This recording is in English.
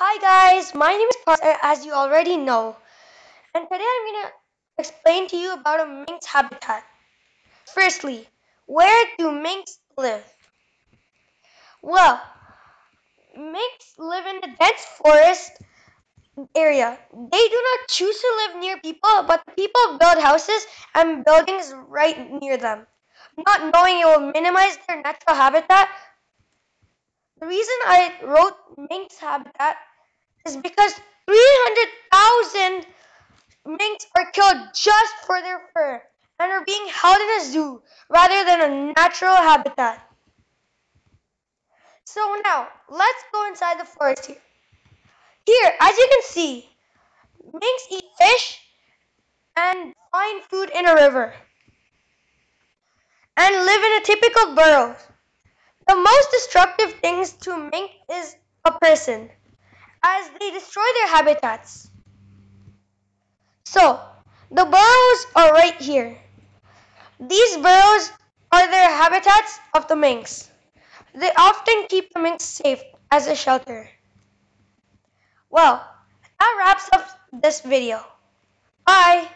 Hi guys, my name is as you already know. And today I'm going to explain to you about a mink's habitat. Firstly, where do minks live? Well, minks live in the dense forest area. They do not choose to live near people, but people build houses and buildings right near them. Not knowing it will minimize their natural habitat, the reason I wrote mink's habitat is because 300,000 minks are killed just for their fur and are being held in a zoo rather than a natural habitat. So now, let's go inside the forest here. Here, as you can see, minks eat fish and find food in a river and live in a typical burrow. The most destructive things to mink is a person, as they destroy their habitats. So, the burrows are right here. These burrows are their habitats of the minks. They often keep the minks safe as a shelter. Well, that wraps up this video. Bye!